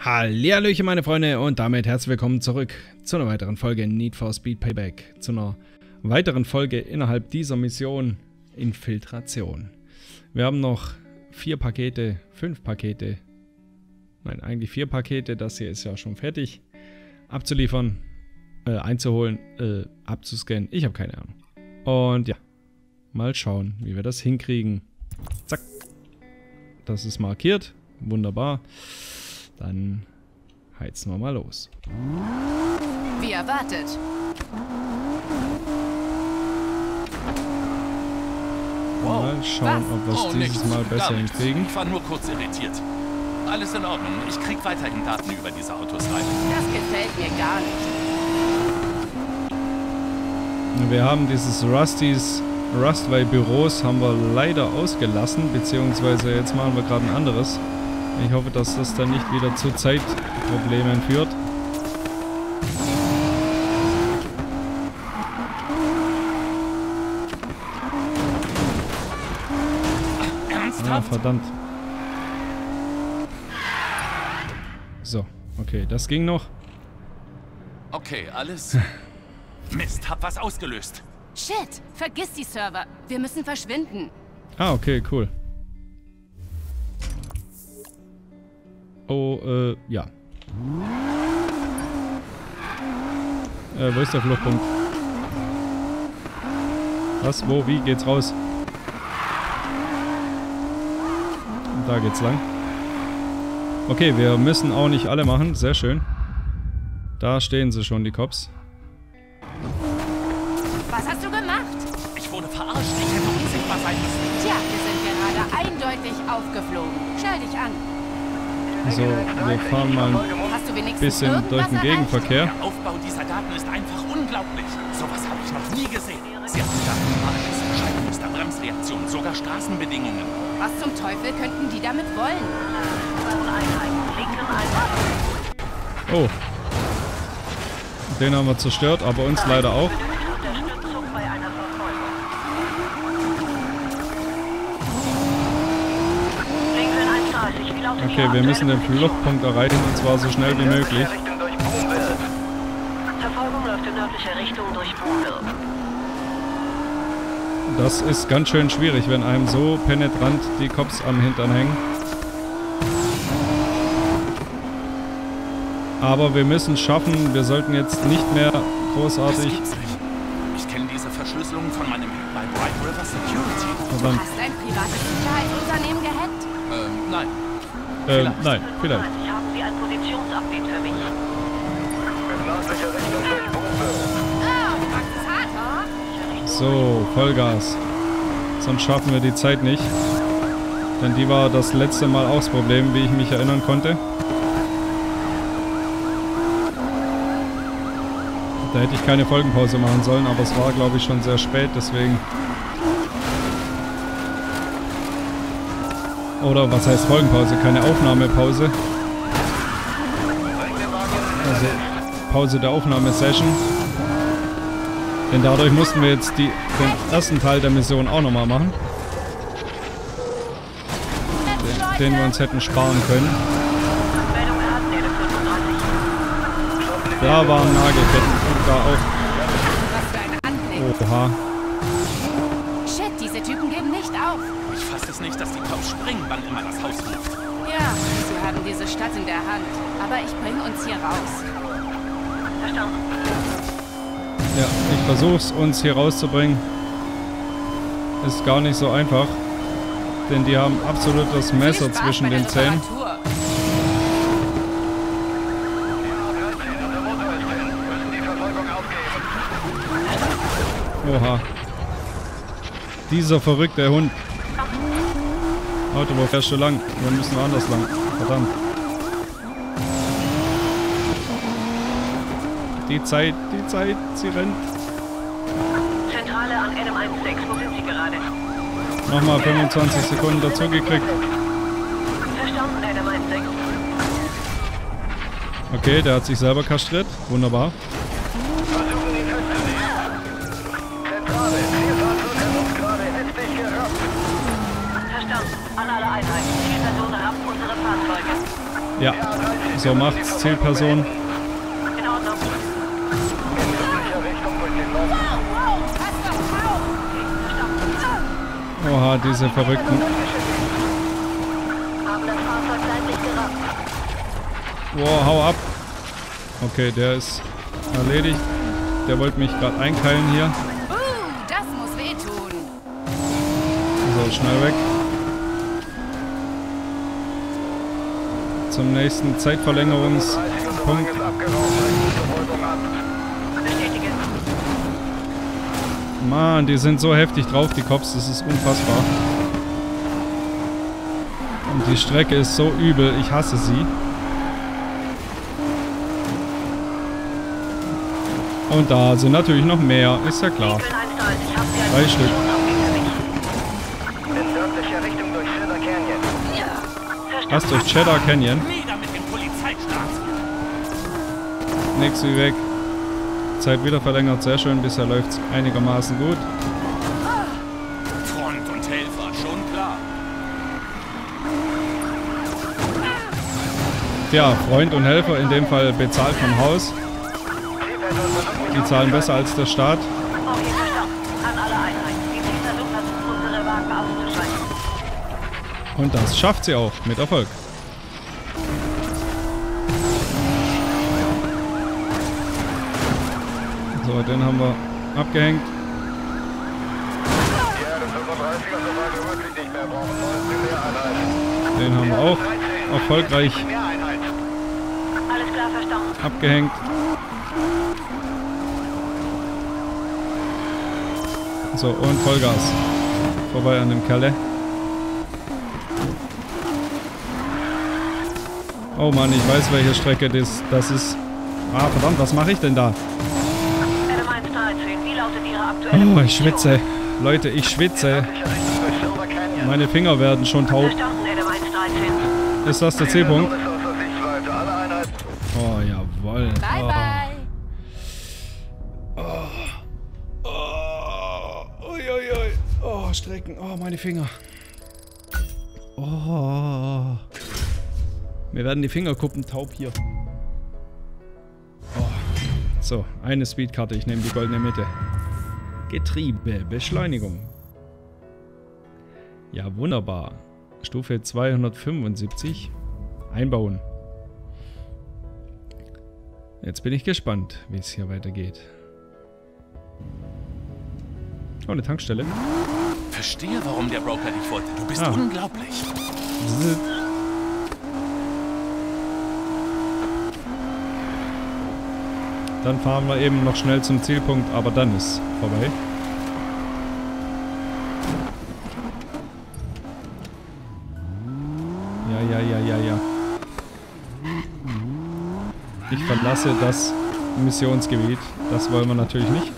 Hallihallöchen meine Freunde und damit herzlich willkommen zurück zu einer weiteren Folge Need for Speed Payback. Zu einer weiteren Folge innerhalb dieser Mission Infiltration. Wir haben noch vier Pakete, fünf Pakete, nein eigentlich vier Pakete, das hier ist ja schon fertig, abzuliefern, äh, einzuholen, äh, abzuscannen, ich habe keine Ahnung. Und ja, mal schauen, wie wir das hinkriegen. Zack, das ist markiert, wunderbar. Dann heizen wir mal los. Wie erwartet. Mal schauen, Was? ob wir es Oh, dieses nichts. Mal besser Gar nichts. hinkriegen. Ich war nur kurz irritiert. Alles in Ordnung. Ich krieg weiterhin Daten über diese Autos rein. Das gefällt mir gar nicht. Wir haben dieses Rustys Rustway Büros haben wir leider ausgelassen, beziehungsweise jetzt machen wir gerade ein anderes. Ich hoffe, dass das dann nicht wieder zu Zeitproblemen führt. Ah, verdammt. So, okay, das ging noch. Okay, alles. Mist, hab was ausgelöst. Shit, vergiss die Server. Wir müssen verschwinden. Ah, okay, cool. Oh, äh, ja. Äh, wo ist der Fluchtpunkt? Was, wo, wie geht's raus? Da geht's lang. Okay, wir müssen auch nicht alle machen. Sehr schön. Da stehen sie schon, die Cops. Was hast du gemacht? Ich wurde verarscht. Ich hätte unsichtbar sein müssen. Tja, wir sind gerade eindeutig aufgeflogen. Schnall dich an. So, wir fahren mal ein Hast du wenigstens bisschen durch den? Gegenverkehr. Der Aufbau dieser Daten ist einfach unglaublich. Sowas habe ich noch nie gesehen. Sie haben Daten über alles. Bremsreaktion, sogar Straßenbedingungen. Was zum Teufel könnten die damit wollen? Oh. Den haben wir zerstört, aber uns leider auch. Okay, wir müssen den Fluchtpunkt erreichen und zwar so schnell wie möglich. Verfolgung läuft in nördlicher Richtung durch Boomville. Das ist ganz schön schwierig, wenn einem so penetrant die Cops am Hintern hängen. Aber wir müssen es schaffen, wir sollten jetzt nicht mehr großartig... Ich kenne diese Verschlüsselung von meinem bei Bright River Security. Verdammt. Hast ein privates Sicherheitsunternehmen gehackt? Ähm, nein. Äh, nein, vielleicht. 35 haben Sie ein Positionsupdate für mich. Du machst es hart, huh? So, Vollgas. Sonst schaffen wir die Zeit nicht. Denn die war das letzte Mal auch das Problem, wie ich mich erinnern konnte. Da hätte ich keine Folgenpause machen sollen, aber es war, glaube ich, schon sehr spät, deswegen... Oder was heißt Folgenpause? Keine Aufnahmepause. Also Pause der Aufnahmesession. Denn dadurch mussten wir jetzt die, den ersten Teil der Mission auch nochmal machen, Jetzt, den wir uns hätten sparen können. Meldung erhalten, Tele 35. Da waren Nagelketten und da auch. Oha. Stadt in der Hand. Aber ich bringe uns hier raus. Ja, ich versuch's uns hier rauszubringen. Ist gar nicht so einfach. Denn die haben absolut das Messer zwischen den Zähnen. Oha. Dieser verrückte Hund. Auto, wo fährst du lang? Wir müssen woanders lang. Verdammt. Die Zeit, die Zeit, sie rennt. Zentrale an NM16. Wo sind Sie gerade? Nochmal 25 Sekunden dazu gekriegt. Verstanden, NM16. Okay, der hat sich selber kastriert. Wunderbar. Verstanden. An alle Einheiten. Zielperson rappt unsere Fahrzeuge. Ja, so macht's Zielperson. Oha, diese Verrückten. Wow, hau ab. Okay, der ist erledigt. Der wollte mich gerade einkeilen hier. Das muss wehtun. So, schnell weg. Zum nächsten Zeitverlängerungspunkt. Mann, die sind so heftig drauf, die Cops, das ist unfassbar. Und die Strecke ist so übel, ich hasse sie. Und da sind natürlich noch mehr, ist ja klar. Lincoln 1-1. Ich habe Sie als Drei Stück. Richtung durch Cheddar Canyon? Nix wie weg. Zeit wieder verlängert, sehr schön. Bisher läuft es einigermaßen gut. Front und Helfer, schon klar. Tja, Freund und Helfer, in dem Fall bezahlt vom Haus. Die zahlen besser als der Staat. Und das schafft sie auch mit Erfolg. Den haben wir abgehängt. Den 35er, sobald wir wirklich nicht mehr brauchen. Neue Primäreinheit. Den haben wir auch erfolgreich abgehängt. So, und Vollgas. Vorbei an dem Kerle. Oh Mann, ich weiß, welche Strecke das, das ist. Ah, verdammt, was mache ich denn da? Adam 113, wie lautet Ihre aktuelle Oh, ich schwitze. Leute, ich schwitze. Meine Finger werden schon taub. Verstanden, Adam 113. Ist das der C-Punkt? Oh, jawoll. Bye, oh. bye. Oh, ui, ui, ui. oh, Strecken. Oh, meine Finger. Oh. Mir werden die Fingerkuppen taub hier. Oh. So, eine Speedkarte. Ich nehme die goldene Mitte. Getriebe, Beschleunigung. Ja, wunderbar. Stufe 275. Einbauen. Jetzt bin ich gespannt, wie es hier weitergeht. Oh, eine Tankstelle. Verstehe, warum der Broker dich wollte. Du bist Ah. unglaublich. Dann fahren wir eben noch schnell zum Zielpunkt, aber dann ist vorbei. Ja, ja, ja, ja, ja. Ich verlasse das Missionsgebiet. Das wollen wir natürlich nicht.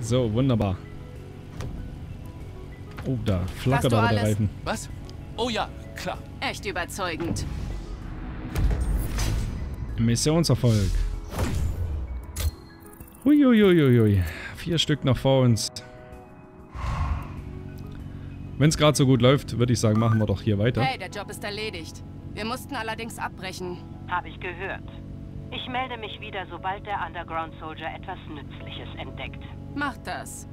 So, wunderbar. Oh, da flackert aber der? Reifen. Was? Oh ja, klar. Echt überzeugend. Missionserfolg. Huiuiuiui. Vier Stück noch vor uns. Wenn es gerade so gut läuft, würde ich sagen, machen wir doch hier weiter. Hey, der Job ist erledigt. Wir mussten allerdings abbrechen. Habe ich gehört. Ich melde mich wieder, sobald der Underground Soldier etwas Nützliches entdeckt. Macht das.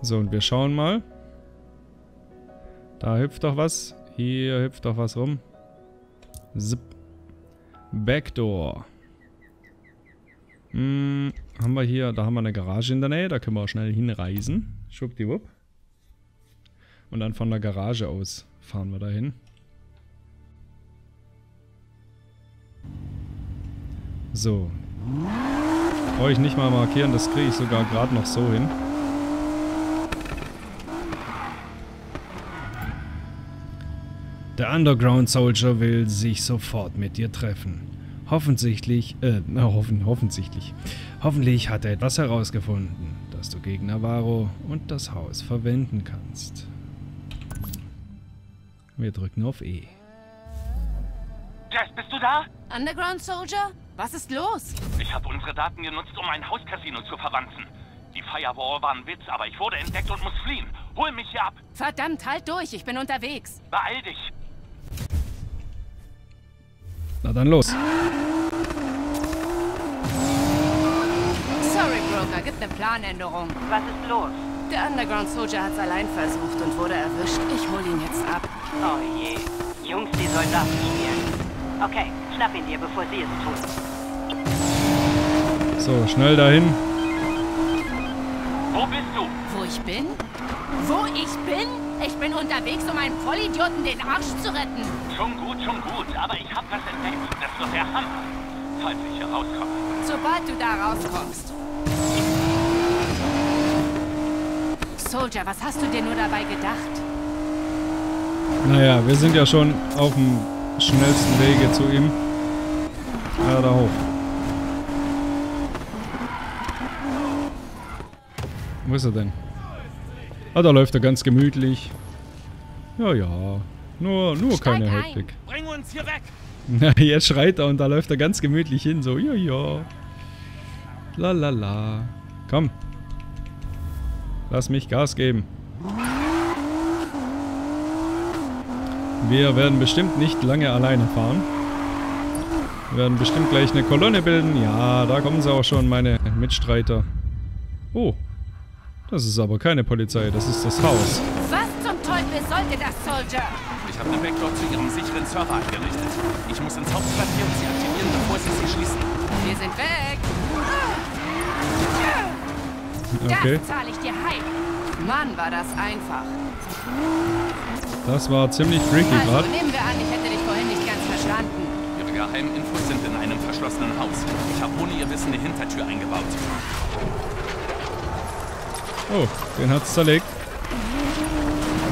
So, und wir schauen mal. Da hüpft doch was. Hier hüpft doch was rum. Zip. Backdoor. Hm, haben wir hier, da haben wir eine Garage in der Nähe, da können wir auch schnell hinreisen. Schwuppdiwupp. Und dann von der Garage aus fahren wir dahin. So. Brauche ich nicht mal markieren, das kriege ich sogar gerade noch so hin. Der Underground Soldier will sich sofort mit dir treffen. Hoffentlich, äh, hoffen, offensichtlich. Hoffentlich hat er etwas herausgefunden, das du gegen Navarro und das Haus verwenden kannst. Wir drücken auf E. Jess, bist du da? Underground Soldier? Was ist los? Ich habe unsere Daten genutzt, um ein Hauscasino zu verwanzen. Die Firewall war ein Witz, aber ich wurde entdeckt und muss fliehen. Hol mich hier ab. Verdammt, halt durch, ich bin unterwegs. Beeil dich. Na dann los. Sorry, Broker, gibt eine Planänderung. Was ist los? Der Underground Soldier hat's allein versucht und wurde erwischt. Ich hol ihn jetzt ab. Oh je. Jungs, die Soldaten spielen. Okay, schnapp ihn dir, bevor sie es tun. So, schnell dahin. Ich bin? Wo ich bin? Ich bin unterwegs, um einem Vollidioten den Arsch zu retten. Schon gut, schon gut. Aber ich hab was entdeckt. Das wird der Hammer. Falls ich hier rauskomme. Sobald du da rauskommst. Soldier, was hast du dir nur dabei gedacht? Naja, wir sind ja schon auf dem schnellsten Wege zu ihm. Ja, da hoch. Wo ist er denn? Ah, da läuft er ganz gemütlich. Ja, ja. Nur, nur Steig keine ein. Hektik. Bring uns hier weg. Na, jetzt schreit er und da läuft er ganz gemütlich hin. So, ja, ja. La, la, la. Komm. Lass mich Gas geben. Wir werden bestimmt nicht lange alleine fahren. Wir werden bestimmt gleich eine Kolonne bilden. Ja, da kommen sie auch schon, meine Mitstreiter. Oh. Das ist aber keine Polizei, das ist das Haus. Was zum Teufel sollte das, Soldier? Ich habe einen Backdoor zu ihrem sicheren Server eingerichtet. Ich muss ins Hauptquartier und sie aktivieren, bevor sie sie schließen. Wir sind weg. Okay. Das zahle ich dir heim. Mann, war das einfach. Das war ziemlich freaky Also gerade. nehmen wir an, ich hätte dich vorhin nicht ganz verstanden. Ihre geheimen Infos sind in einem verschlossenen Haus. Ich habe ohne ihr Wissen eine Hintertür eingebaut. Oh, den hat's zerlegt.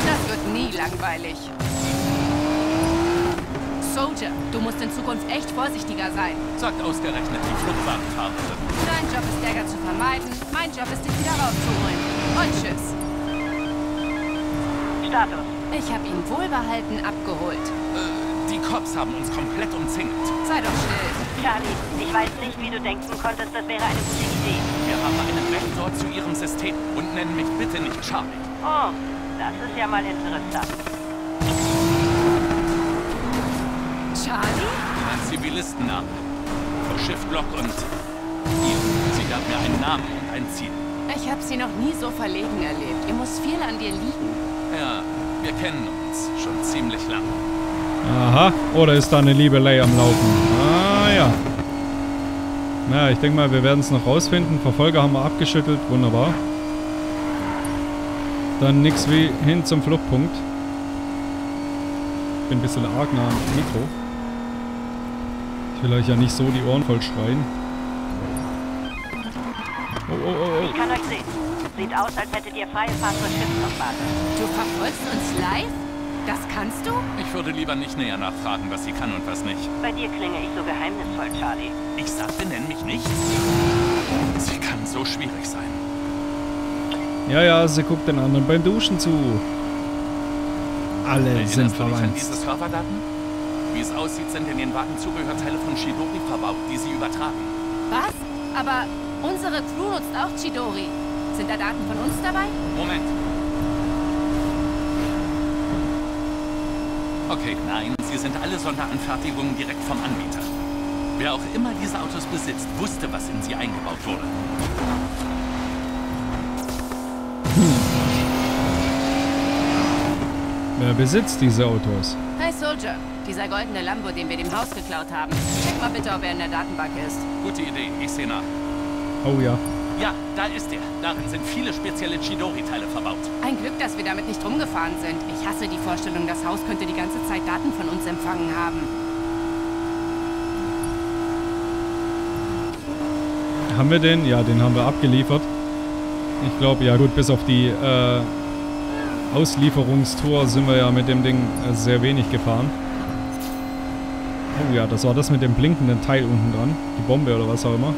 Das wird nie langweilig. Soldier, du musst in Zukunft echt vorsichtiger sein. Sagt ausgerechnet die Flugwagenfahrerin. Dein Job ist Dagger zu vermeiden, mein Job ist dich wieder rauszuholen. Und tschüss. Status. Ich habe ihn wohlbehalten abgeholt. Äh, die Cops haben uns komplett umzingelt. Sei doch still. Charlie, ich weiß nicht, wie du denken konntest, das wäre eine gute Idee. Wir haben einen Backdoor zu ihrem System. Und nennen mich bitte nicht Charlie. Oh, das ist ja mal interessant. Charlie? Ein Zivilistenname. Frau Schiffblock und ihr. Sie gab mir einen Namen und ein Ziel. Ich habe sie noch nie so verlegen erlebt. Ihr muss viel an dir liegen. Ja, wir kennen uns schon ziemlich lang. Aha, oder ist da eine Liebelei am Laufen? Ah ja. Na, ich denke mal, wir werden es noch rausfinden. Verfolger haben wir abgeschüttelt, wunderbar. Dann nix wie hin zum Fluchtpunkt. Bin ein bisschen arg nah am Mikro. Ich will euch ja nicht so die Ohren voll schreien. Oh, oh, oh, Ich kann euch sehen. Sieht aus, als hättet ihr freie Fahrt zur Schiffsaufbahn. Du verfolgst uns live? Das kannst du? Ich würde lieber nicht näher nachfragen, was sie kann und was nicht. Bei dir klinge ich so geheimnisvoll, Charlie. Ich sagte, nenn mich nicht. Sie kann so schwierig sein. Ja, ja, sie guckt den anderen beim Duschen zu. Alle Erinnerst sind an verwandt. diese Serverdaten? Wie es aussieht, sind in den Wagen Zubehörteile von Shidori verbaut, die sie übertragen. Was? Aber unsere Crew nutzt auch Chidori. Sind da Daten von uns dabei? Moment. Okay, nein, sie sind alle Sonderanfertigungen direkt vom Anbieter. Wer auch immer diese Autos besitzt, wusste, was in sie eingebaut wurde. Wer besitzt diese Autos? Hey Soldier, dieser goldene Lambo, den wir dem Haus geklaut haben. Check mal bitte, ob er in der Datenbank ist. Gute Idee, ich sehe nach. Oh ja. Ja, da ist er. Darin sind viele spezielle Chidori-Teile verbaut. Ein Glück, dass wir damit nicht rumgefahren sind. Ich hasse die Vorstellung, das Haus könnte die ganze Zeit Daten von uns empfangen haben. Haben wir den? Ja, den haben wir abgeliefert. Ich glaube, ja gut, bis auf die äh, Auslieferungstour sind wir ja mit dem Ding äh, sehr wenig gefahren. Oh ja, das war das mit dem blinkenden Teil unten dran. Die Bombe oder was auch immer.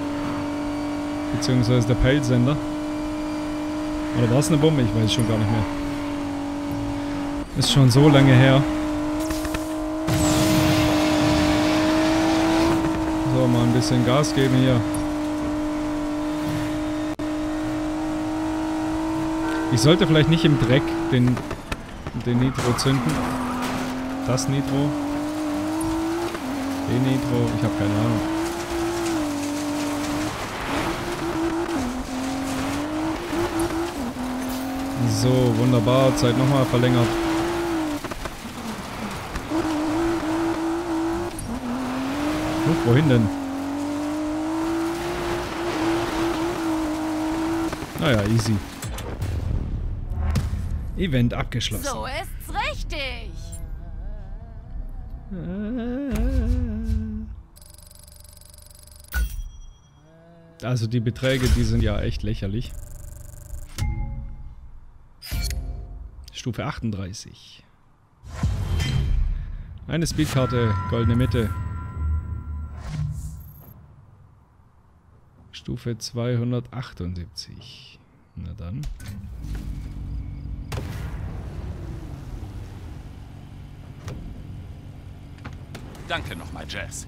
Beziehungsweise der Peilsender. Oder war es eine Bombe? Ich weiß schon gar nicht mehr. Ist schon so lange her. So, mal ein bisschen Gas geben hier. Ich sollte vielleicht nicht im Dreck den, den Nitro zünden. Das Nitro. Den Nitro. Ich habe keine Ahnung. So, wunderbar. Zeit nochmal verlängert. Huch, wohin denn? Naja, easy. Event abgeschlossen. So ist's richtig. Also die Beträge, die sind ja echt lächerlich. Stufe 38. Eine Speedkarte, goldene Mitte. Stufe 278. Na dann. Danke nochmal, Jazz.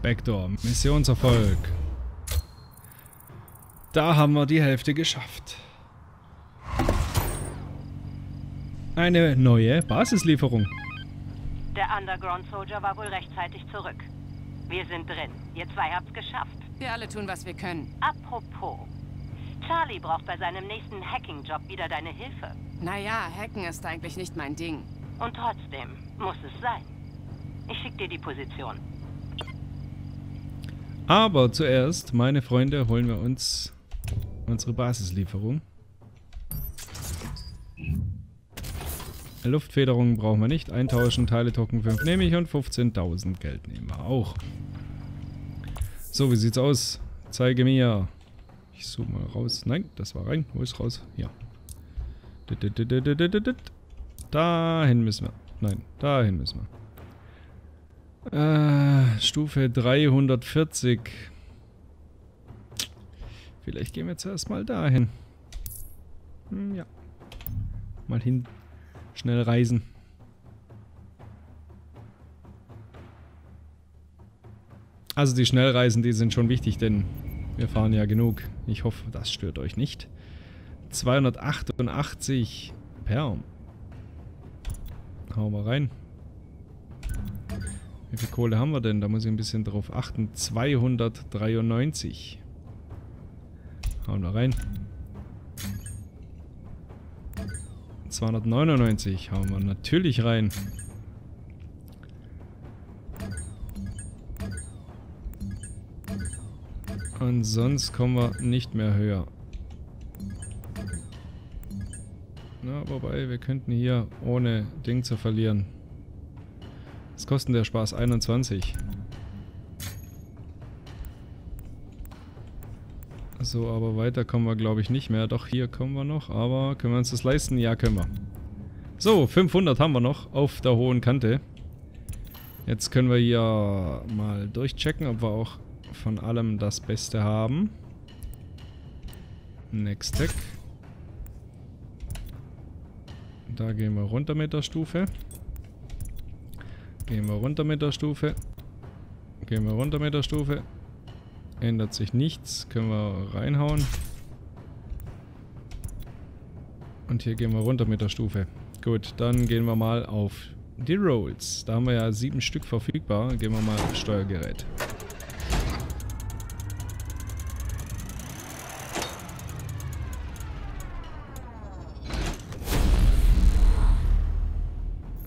Backdoor, Missionserfolg. Da haben wir die Hälfte geschafft. Eine neue Basislieferung. Der Underground Soldier war wohl rechtzeitig zurück. Wir sind drin. Ihr zwei habt's geschafft. Wir alle tun, was wir können. Apropos. Charlie braucht bei seinem nächsten Hacking-Job wieder deine Hilfe. Naja, Hacken ist eigentlich nicht mein Ding. Und trotzdem muss es sein. Ich schick dir die Position. Aber zuerst, meine Freunde, holen wir uns unsere Basislieferung. Luftfederung brauchen wir nicht. Eintauschen, Teile Token 5 nehme ich und 15.000 Geld nehmen wir auch. So, wie sieht's aus? Zeige mir. Ich zoome mal raus. Nein, das war rein. Wo ist raus? Ja. Dahin müssen wir. Nein, dahin müssen wir. Äh, Stufe 340. Vielleicht gehen wir zuerst mal dahin. Hm, ja. Mal hin. Schnell reisen. Also die Schnellreisen, die sind schon wichtig, denn wir fahren ja genug. Ich hoffe, das stört euch nicht. 288 Perm. Hauen wir rein. Wie viel Kohle haben wir denn? Da muss ich ein bisschen drauf achten. 293. Hauen wir rein. 299 hauen wir natürlich rein. Und sonst kommen wir nicht mehr höher. Na, wobei, wir könnten hier ohne Ding zu verlieren. Was kostet der Spaß? 21. So, aber weiter kommen wir glaube ich nicht mehr. Doch, hier kommen wir noch. Aber können wir uns das leisten? Ja, können wir. So, 500 haben wir noch auf der hohen Kante. Jetzt können wir hier mal durchchecken, ob wir auch von allem das Beste haben. Next Tech. Da gehen wir runter mit der Stufe. Gehen wir runter mit der Stufe. Gehen wir runter mit der Stufe. Ändert sich nichts. Können wir reinhauen. Und hier gehen wir runter mit der Stufe. Gut, dann gehen wir mal auf die Rolls. Da haben wir ja sieben Stück verfügbar. Gehen wir mal auf Steuergerät.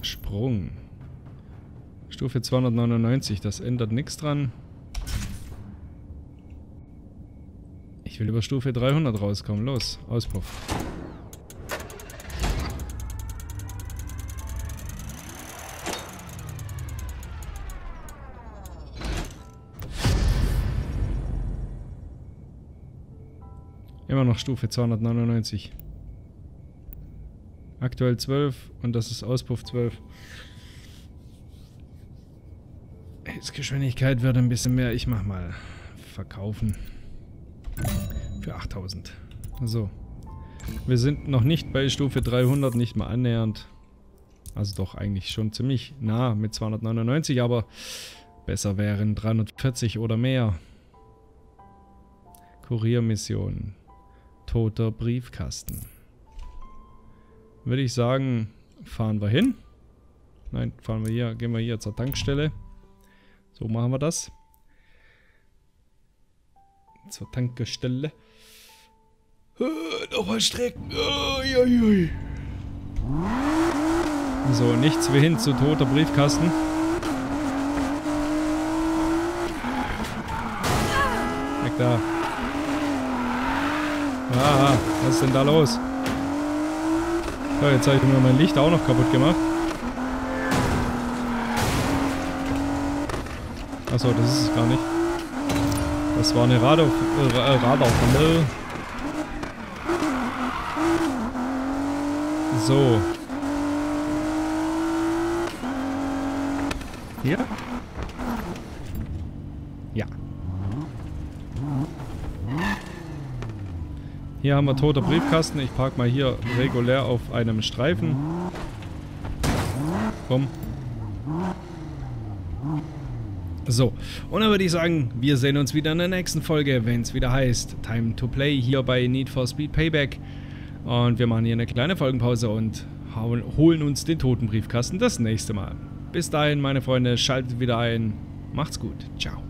Sprung. Stufe 299, das ändert nichts dran. Will über Stufe 300 rauskommen. Los, Auspuff. Immer noch Stufe 299. Aktuell 12 und das ist Auspuff 12. Hitzgeschwindigkeit wird ein bisschen mehr. Ich mach mal verkaufen. Für 8000. So. Wir sind noch nicht bei Stufe 300, nicht mal annähernd. Also doch eigentlich schon ziemlich nah mit 299, aber besser wären 340 oder mehr. Kuriermission. Toter Briefkasten. Würde ich sagen, fahren wir hin. Nein, fahren wir hier, gehen wir hier zur Tankstelle. So machen wir das. Zur Tankstelle. Äh, Nochmal strecken. So, nichts wie hin zu toter Briefkasten. Weg da. Ah, was ist denn da los? So, jetzt habe ich mir mein Licht auch noch kaputt gemacht. Achso, das ist es gar nicht. Das war eine Radar, äh, Radarfalle. So. Hier? Ja. Hier haben wir toter Briefkasten. Ich parke mal hier regulär auf einem Streifen. Komm. So, und dann würde ich sagen, wir sehen uns wieder in der nächsten Folge, wenn es wieder heißt Time to Play hier bei Need for Speed Payback. Und wir machen hier eine kleine Folgenpause und holen uns den toten Briefkasten das nächste Mal. Bis dahin, meine Freunde, schaltet wieder ein. Macht's gut. Ciao.